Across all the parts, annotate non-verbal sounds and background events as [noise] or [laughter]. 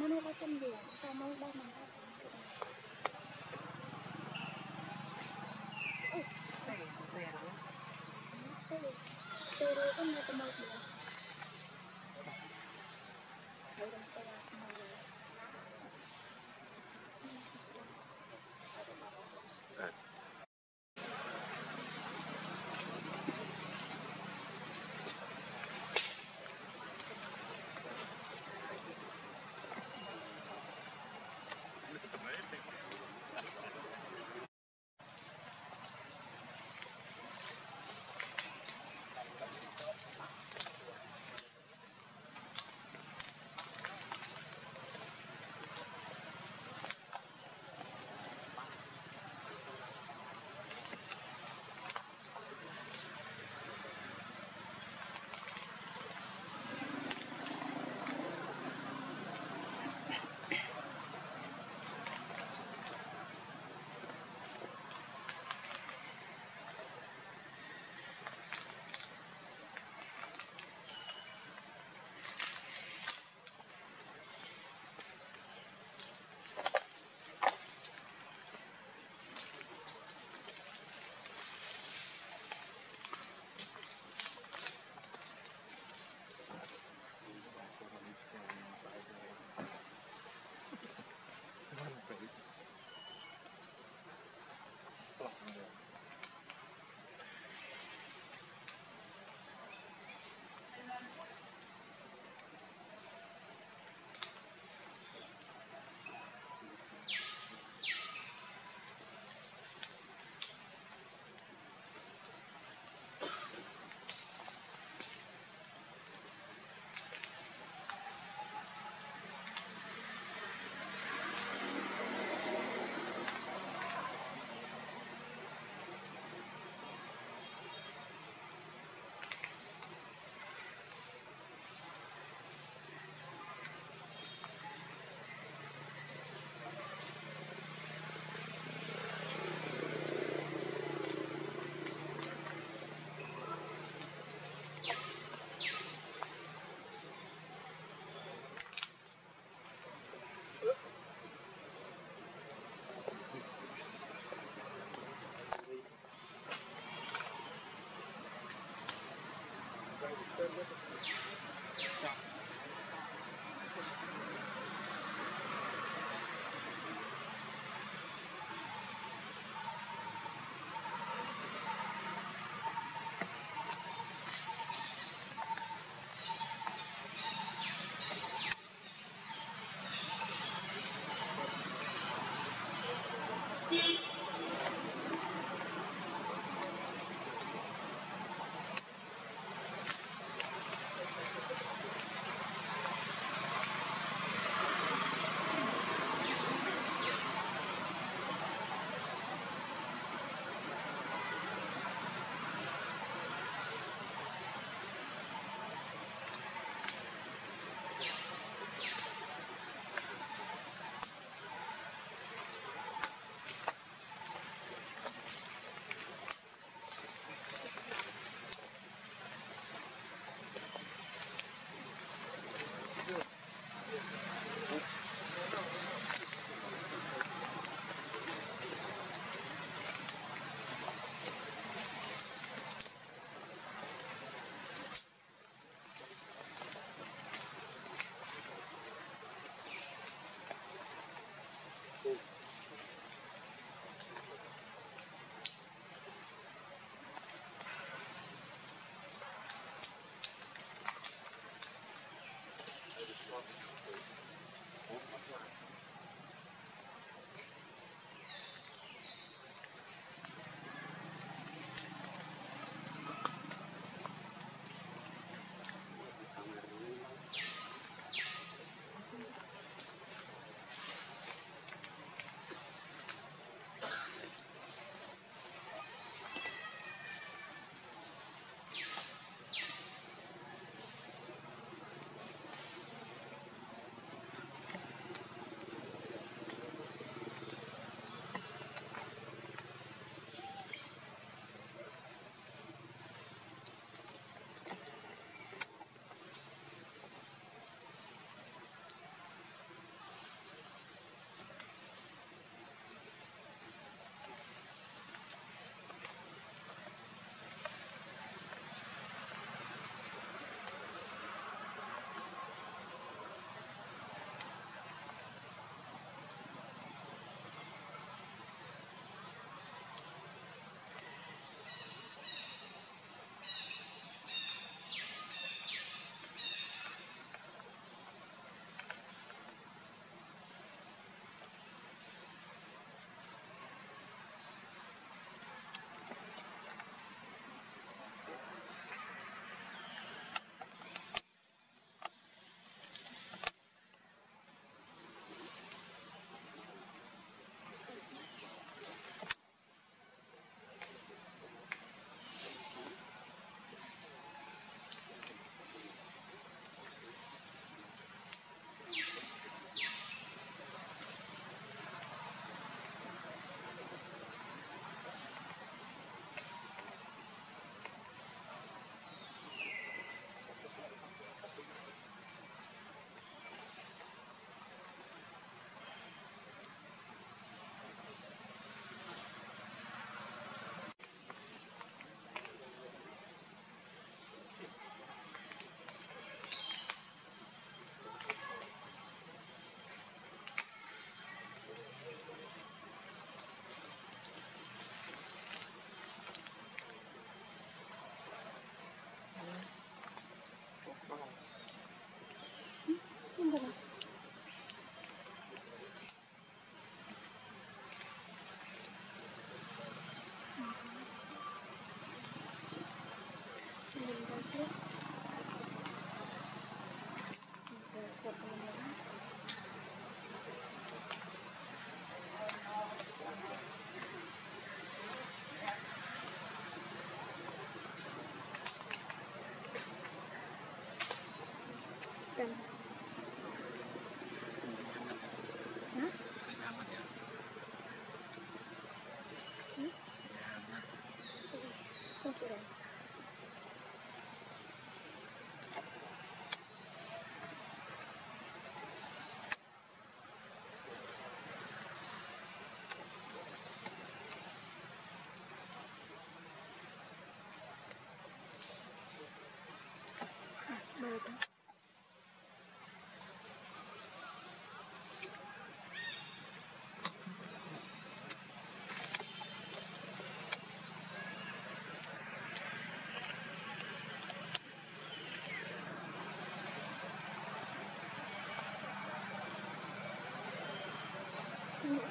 Mana có chân gì sao mới đâu mà Pero kan nggak temal Tamam.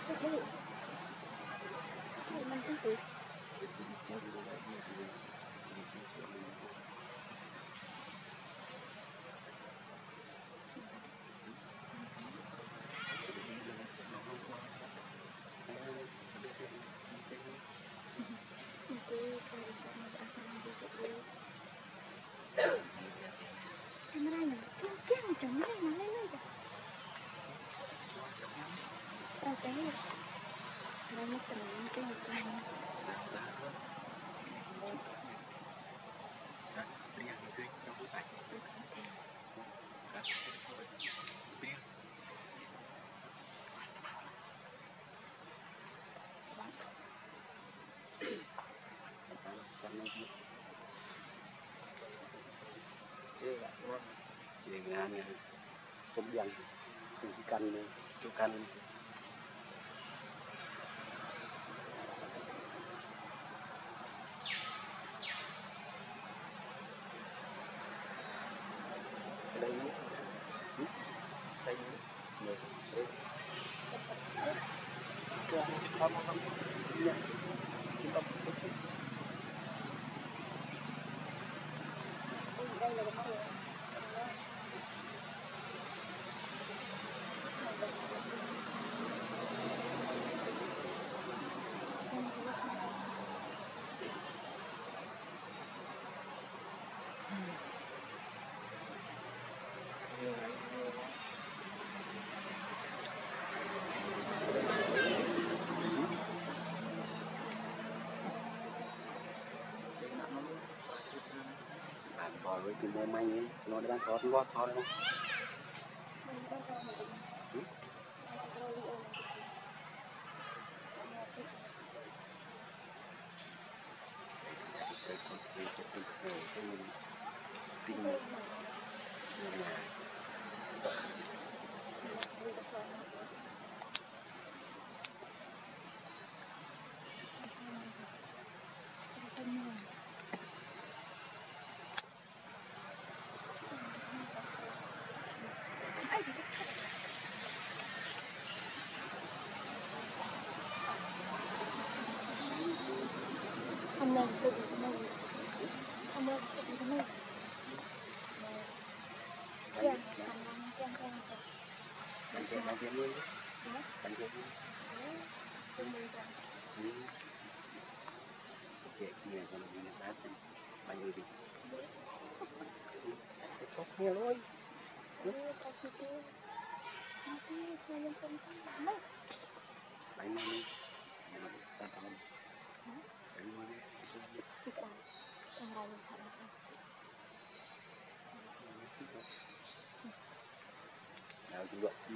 Nữa cho teman kian kian. chuyện ngàn cũng dần từ cái canh này ដូចជាមួយម៉ាញ់ហ្នឹងនោះបានថតគាត់ថតហ្នឹង bạn chơi bạn chơi luôn bạn chơi luôn Hãy subscribe cho kênh Ghiền Mì Gõ Để không bỏ lỡ những video hấp dẫn chi tiêu. Đi ta cảm ơn bảy mươi đi Kita yang lain nào chúng gọi đi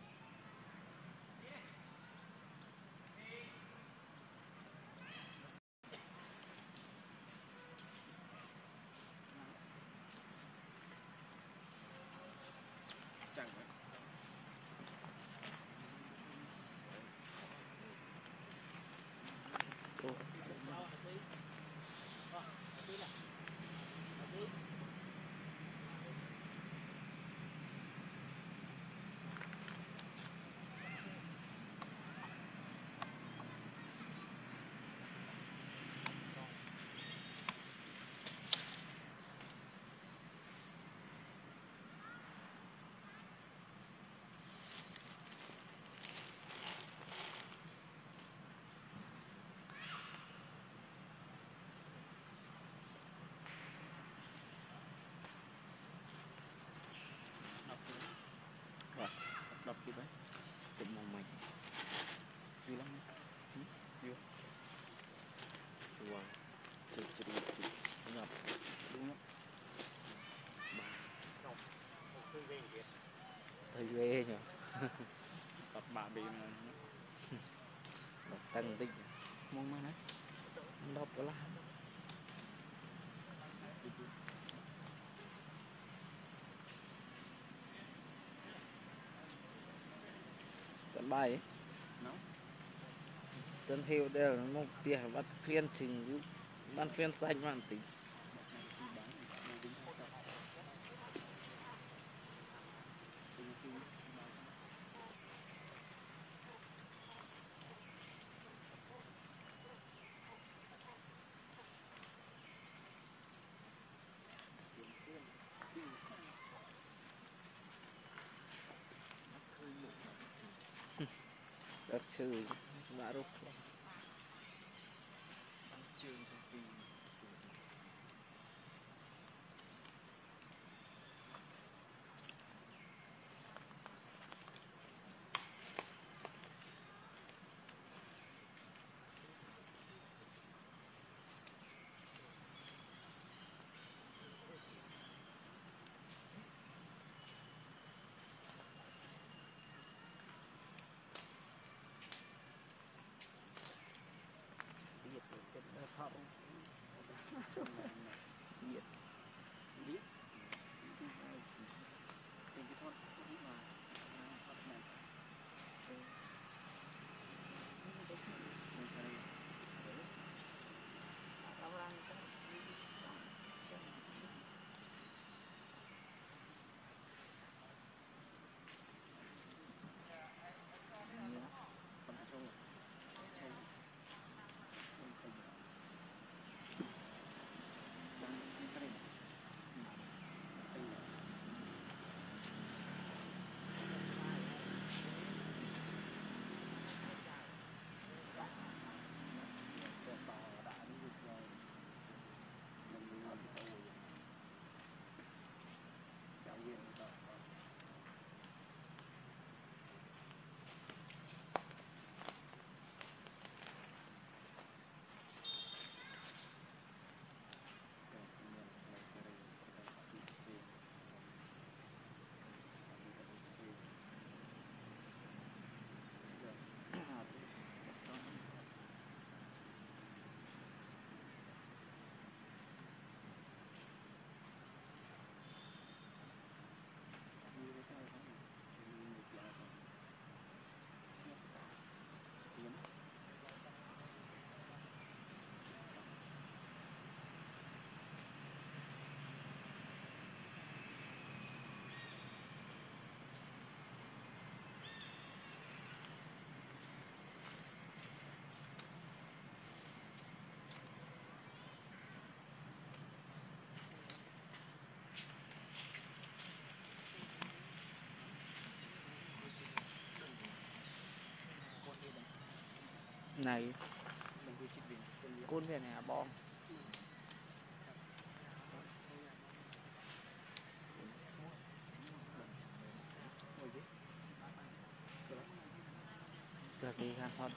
thầy quê nhở cặp bà bị đọc tăng tinh mong mà nè đọc có làm tận bài tận hiệu đều mong tiền bắt kiên trình បាត់ឃ្លានជឹងយូរបានឃ្លានសាច់បានបន្តិច đất chơi đã Này, côn về này bom. ngồi thì thoát?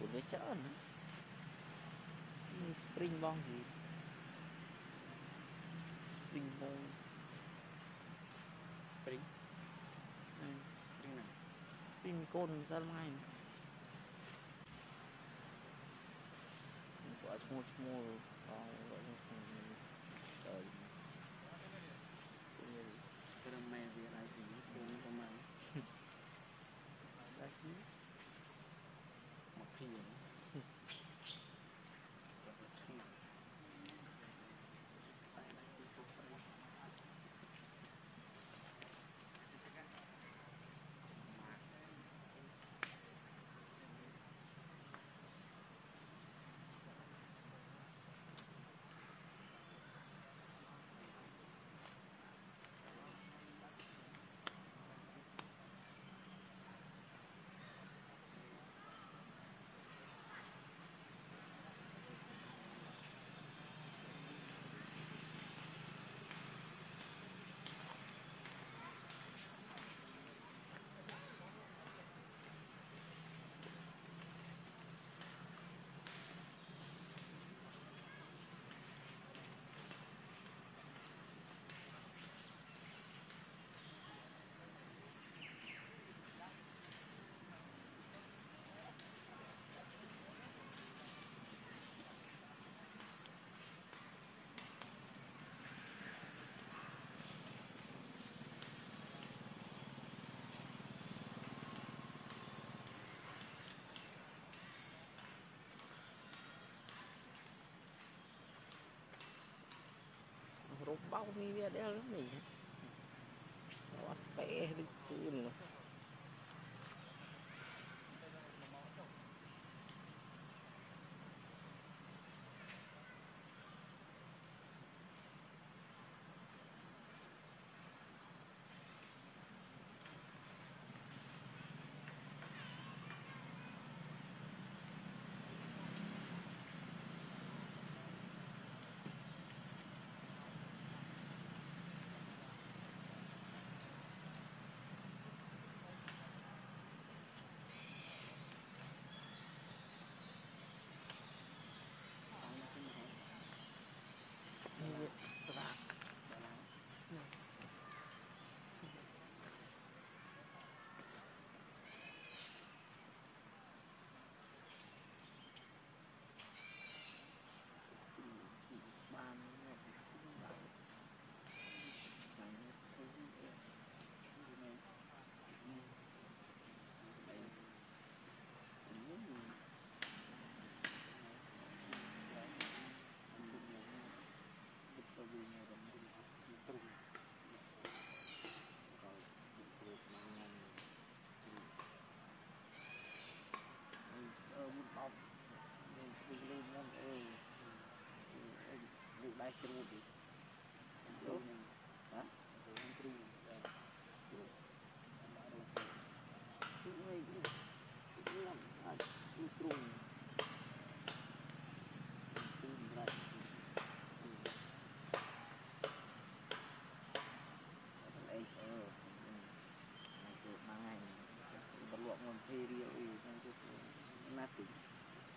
Côn với chợ nữa. Spring bong gì? Spring bong. spring Ừ. spring nào Spring côn sao mai? Quả chua chua còn tục bao mi bia đeo lắm mình. Nó tệ đi chứ nữa ban ờ một bọc đi lên mong ờ vụ đai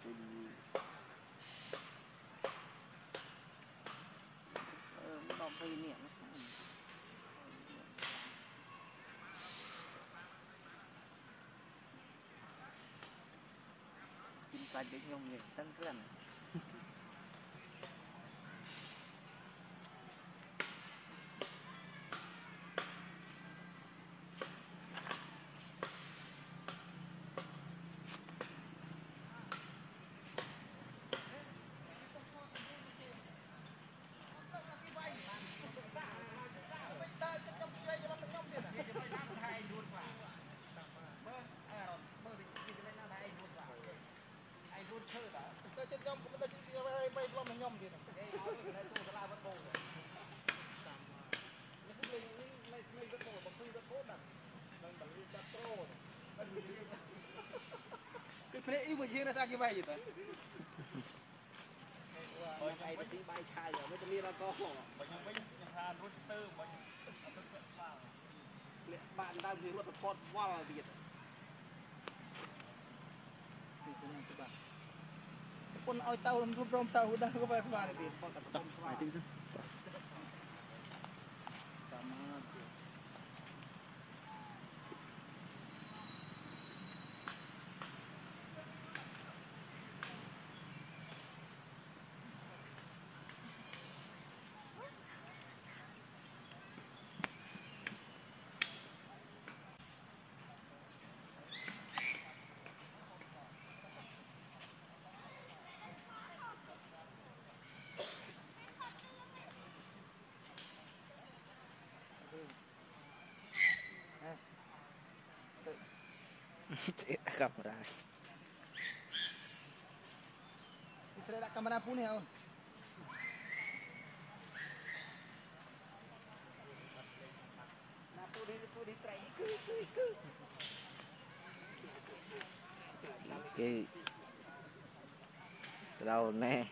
kêu đi và được nhung nhịn tấn lành घेऊनच आगी पाहिजे bạn đang bị rớt cột vào là việc thì cũng là các bạn ប៉ុនឲ្យទៅរំរំទៅទៅក៏វាស្វានេះទៀតប៉ុន្តែប៉ុនស្វាទីហ្នឹង kamera Isra kamera pun ya Oke. Terau neh.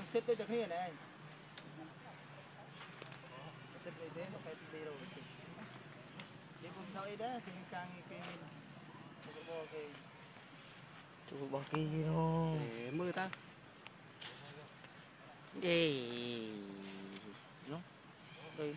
ต้องเซ็ตได้จากนี่นะเซ็ตไปเด้นไปตีเราเดี๋ยวผมเท่าไอ้เด้ถึงกลางอีกทีผมก็บอกเองจูบบอกกี่โน่มือตั้งเย้เนาะเลย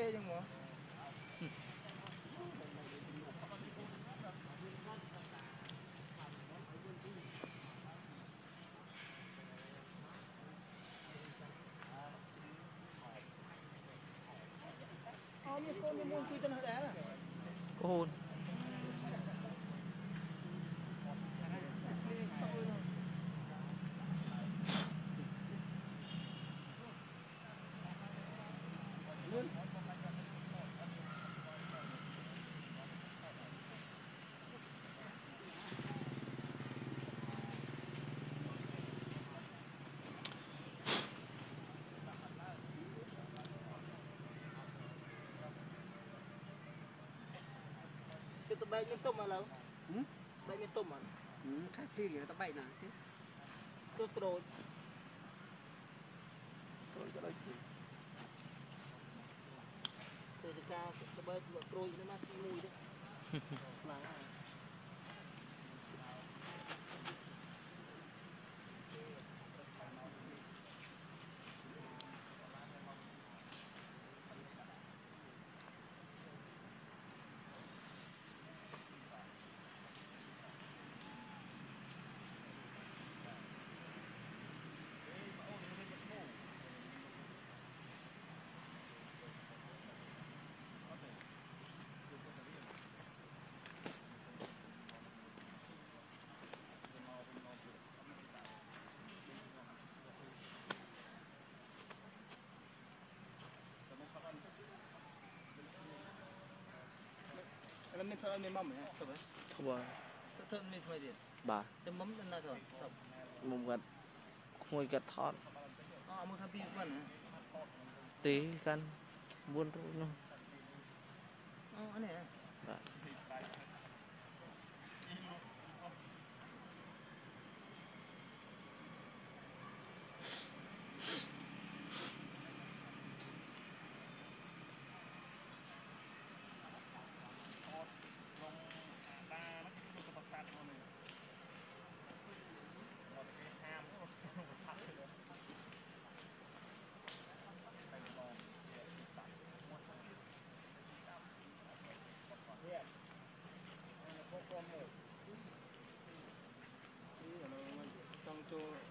Kung ano na yung mo? បែកមានទុំឥឡូវបែកមានទុំអត់ខាត់ទីទៅបែកណាទេទៅត្រូចត្រូចក៏ដូចគ្នាធ្វើជាការដើម្បីត្រូចនេះណាស៊ីមួយទេខ្លាំងហើយ មានធ្វើឲ្យមានមុំហ៎ទៅហ៎ không bao ទៅធ្វើមានថ្មីទៀត bà តែមុំទៅណាទៅទៅ mùng gật ngồi gật thót អត់មកថាពីប៉ុណ្ណា tí căn buôn rồi nó អូ ច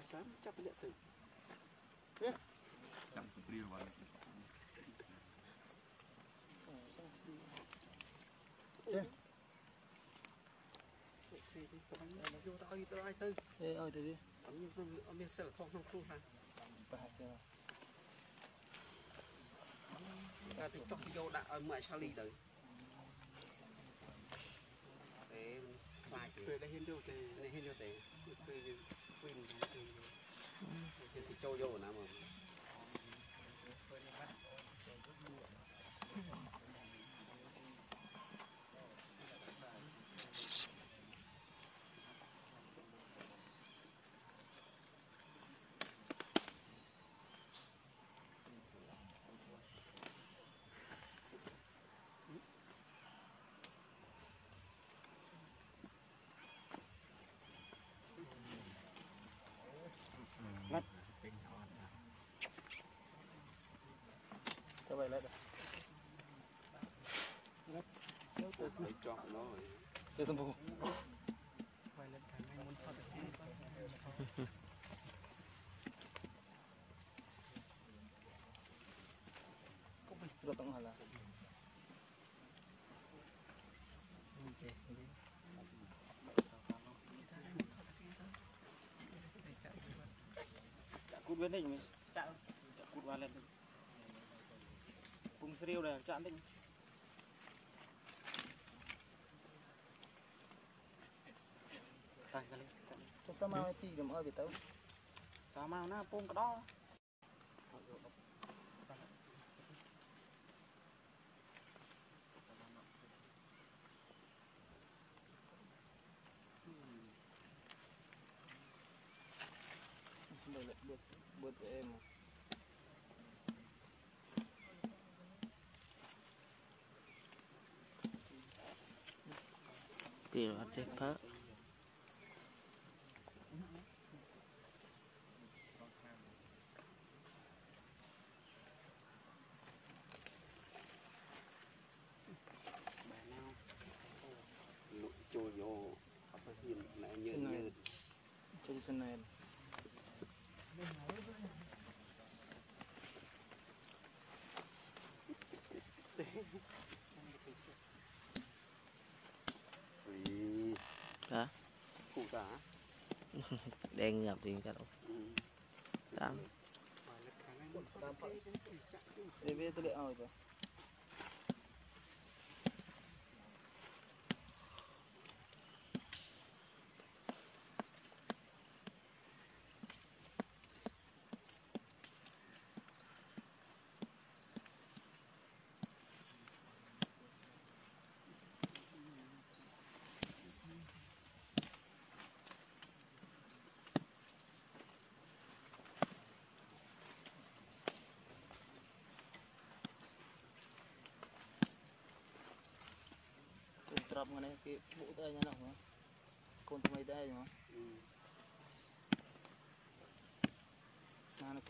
này sớm chắc phải điện tử. Chẳng. Đây. Thì thì nó vô tao tao ai tư. Ê, ơi từ đi. Ở bên sẽ là thong không khu này. Bà xem. Ta thì chọc vô đã ở ngoài Charlie tới. Để khai cái. Cười đã hiên đâu thì Này hết vô quên Cười quên thì thì cho vô nào mà. Vậy lại được. Phải chọn nó rồi. Từ tầm bù. Rồi tổng hả là. cút bên đỉnh mình dạ, cút vào lên vùng rêu này chạm đấy tay ra lên sao mau chỉ làm ơi bị tớ sao mau na pôm cái đó Điều anh chết phá Lụi vô. Sao hiền sân này. Cụ tả. [laughs] đen nhập điện cho đâu Ừ. Đó. Để về tôi lại ơi rồi. Tôi trộm cái này cái bộ tay nhà nào mà. Con tụi mày đây mà. Ừ. Mà nó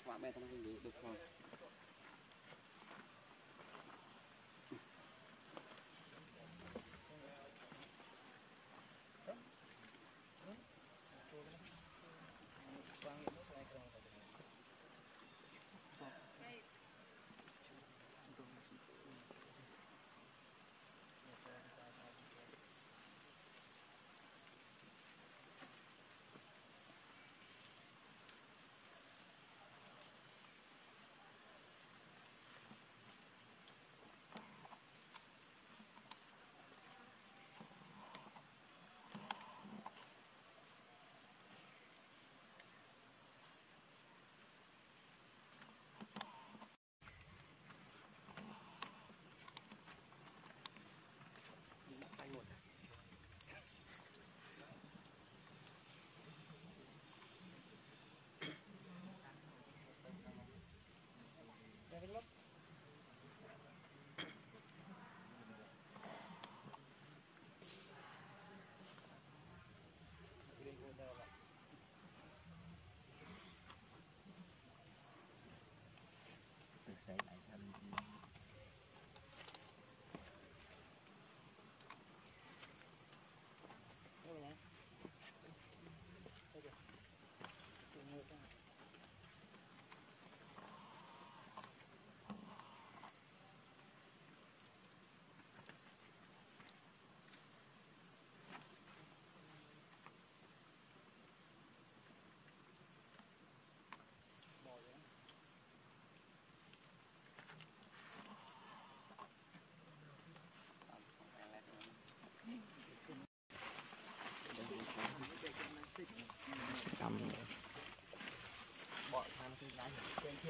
ស្វាក់បែរទាំងនេះដូចផង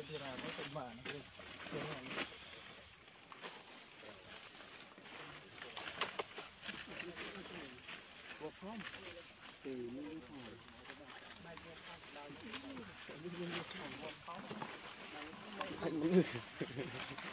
tira ko sa nó na ko Welcome. Hey, you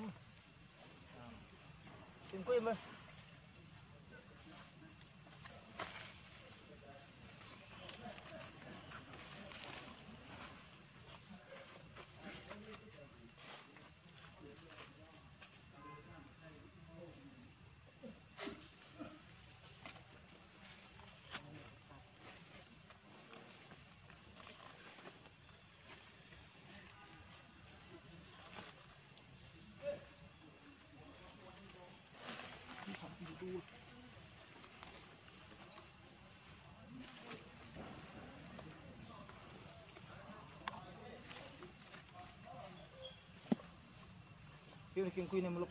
hỏi kiếm ờ. Tìm quên mà Kêu kiếm quy này một lúc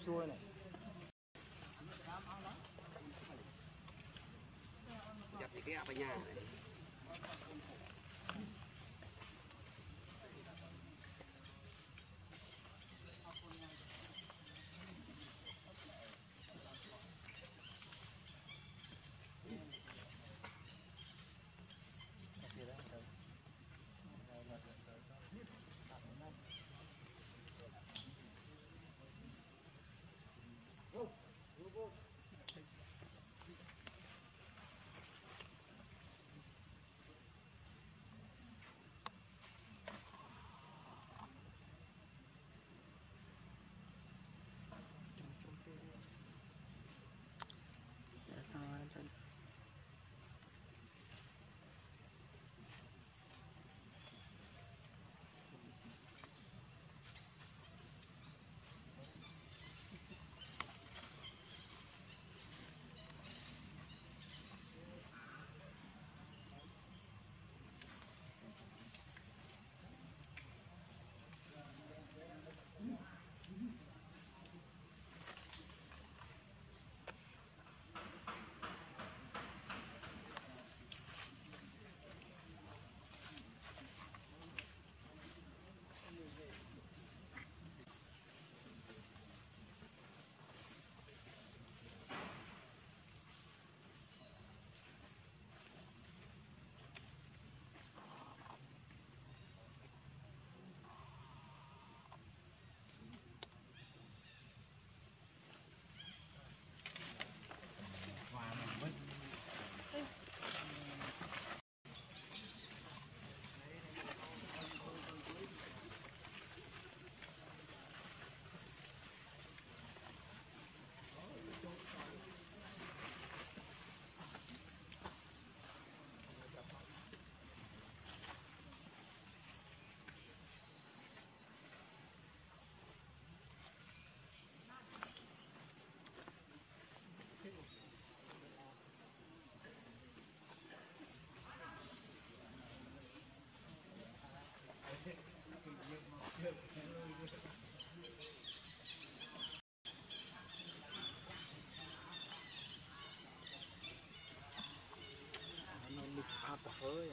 ស្អាតទៅហើយ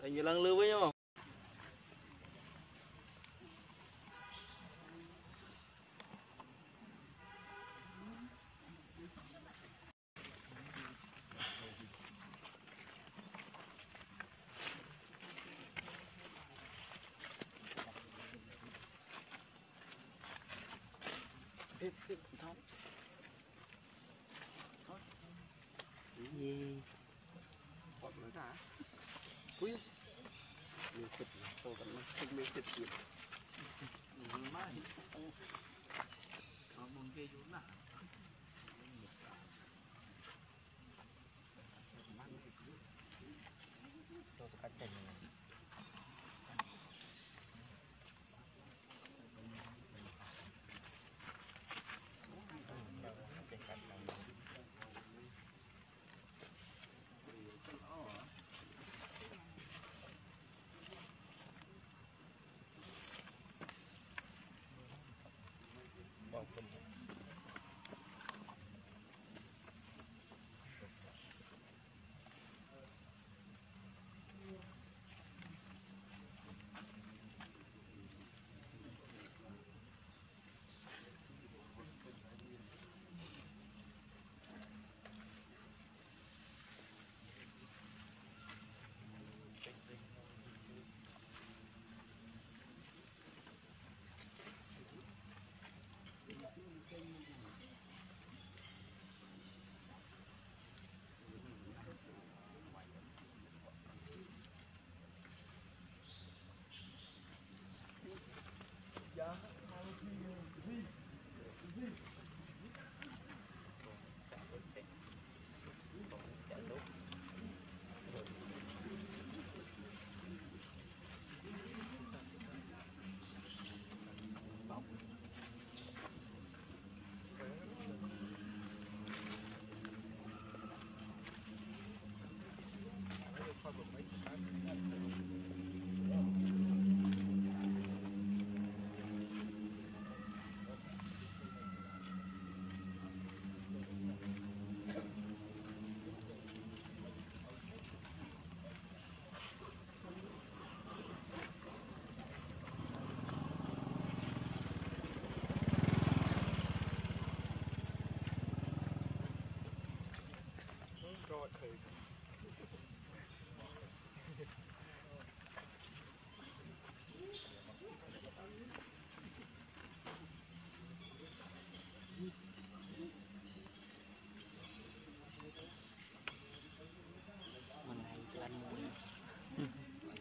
តែញ៉ឹងឡើងលើវិញហ៎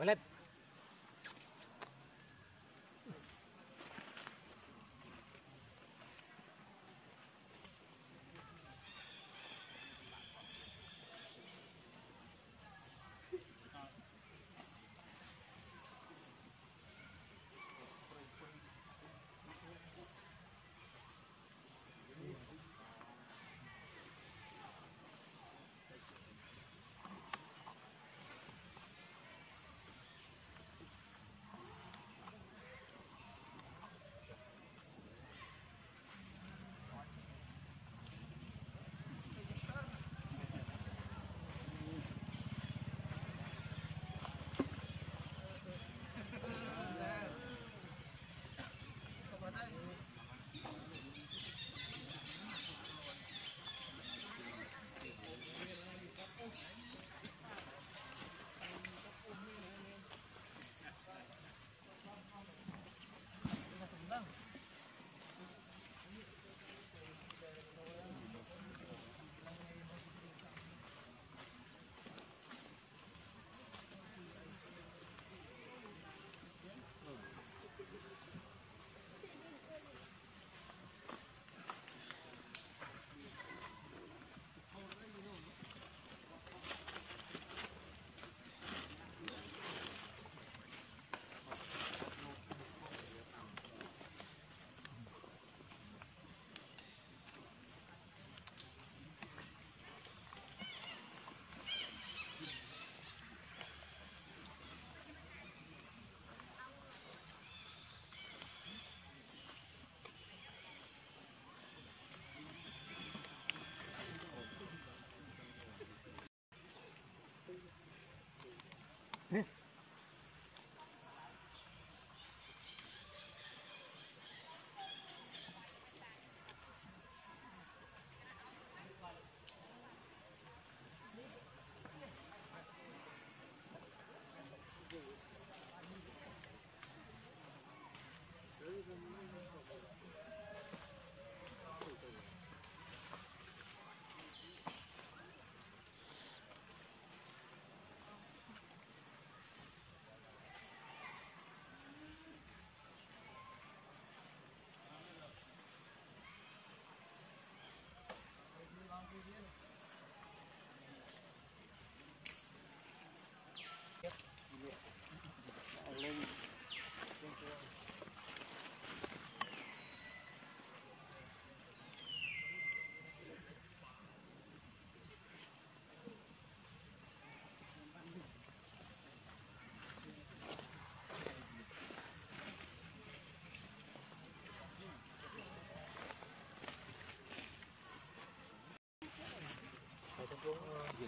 Ulit.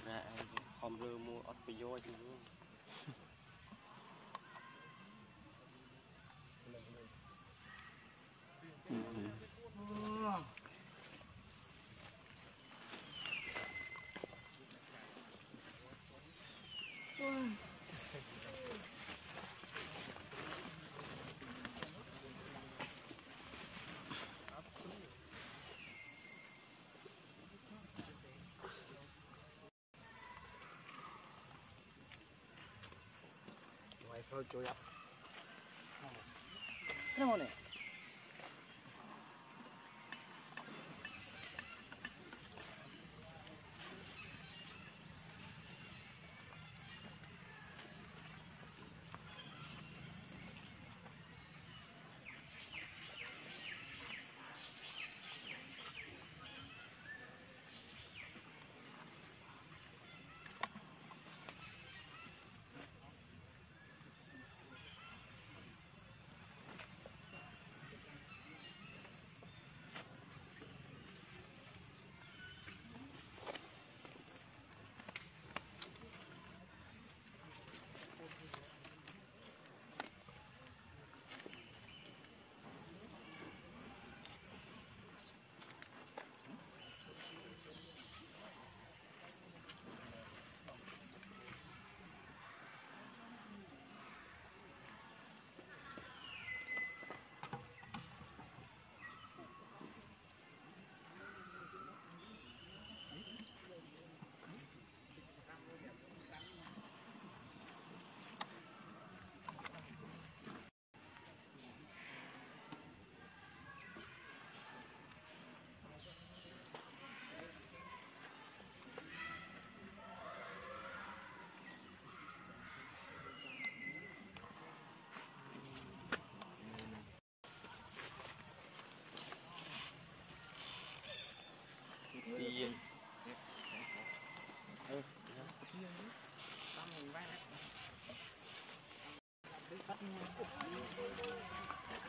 ប្រាឯងខំរើមួអត់ប្រយោជន៍ でもね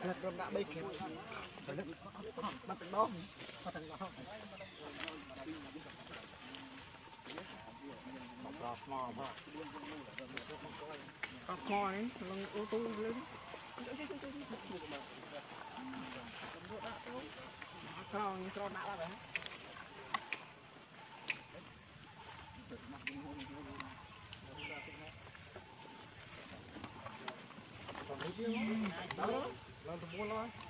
លឹកត្រឹមដាក់3គ្រាប់លឹកបាត់ទាំងដងបាត់ទាំងដងដល់ស្មោមកដល់ខ្មោចលងអូទូលឹងក្រោយក្រោយដាក់ដល់ហើយ 走过了。吗